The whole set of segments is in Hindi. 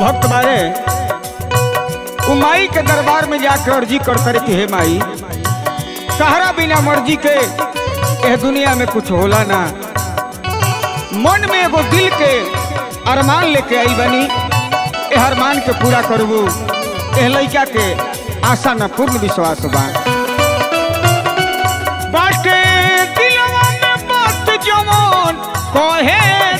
से उ माई के दरबार में जाकर अर्जी करते रहती है माई, कहरा बिना मर्ज़ी के एह दुनिया में कुछ होला ना। मन में एगो दिल के अरमान लेके आई बनी ए अरमान के पूरा करबू। एह लइका के आशा न, पूर्ण विश्वास बा। बाटे, दिलवा में बात जवान कहे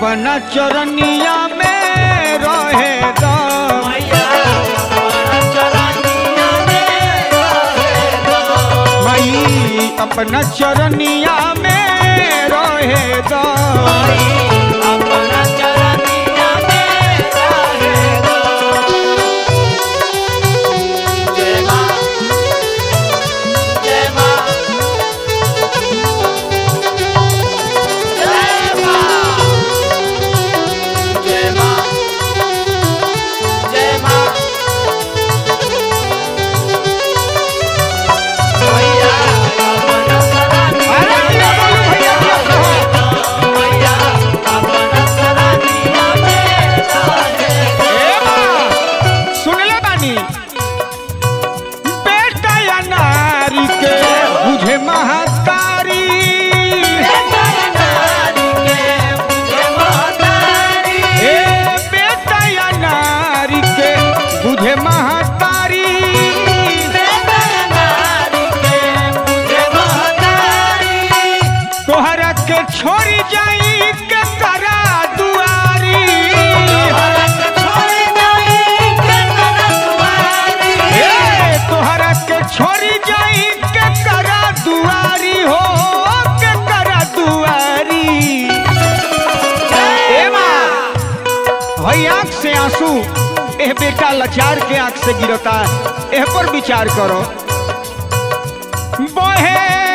अपना चरनिया में रहे अपना चरनिया आँसू। एह बेटा लाचार के आँख से गिरता है। एह पर विचार करो। बहे!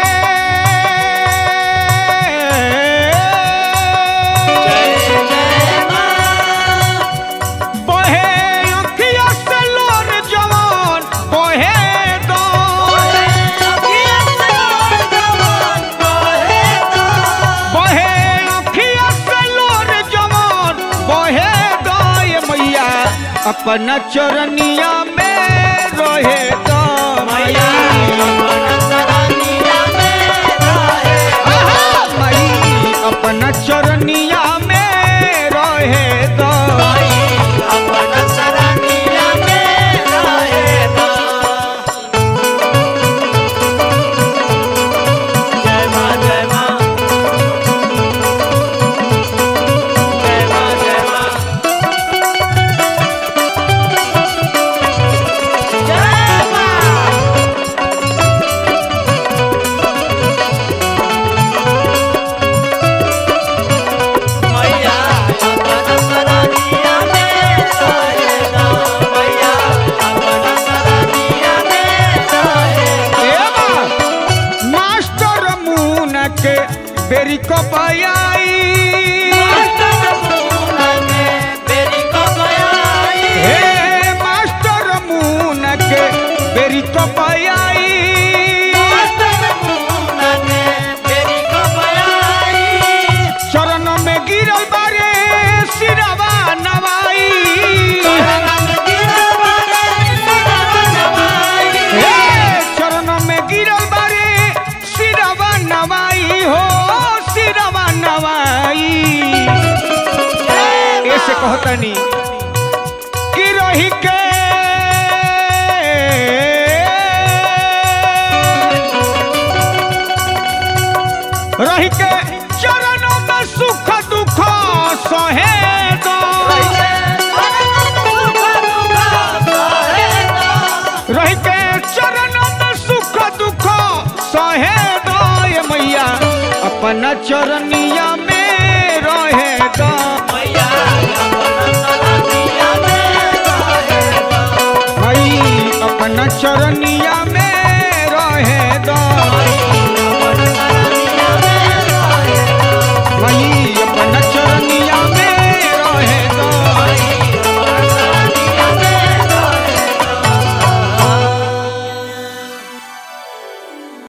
अपना चरनिया में रहे तो मैया। ऐसे कहतनी कि रही के रही के चरणों में सुख दुख सहे दो रही के चरणों में सुख दुख सहे दो ये मैया। अपना चरनिया में रहे दो भाई चरनिया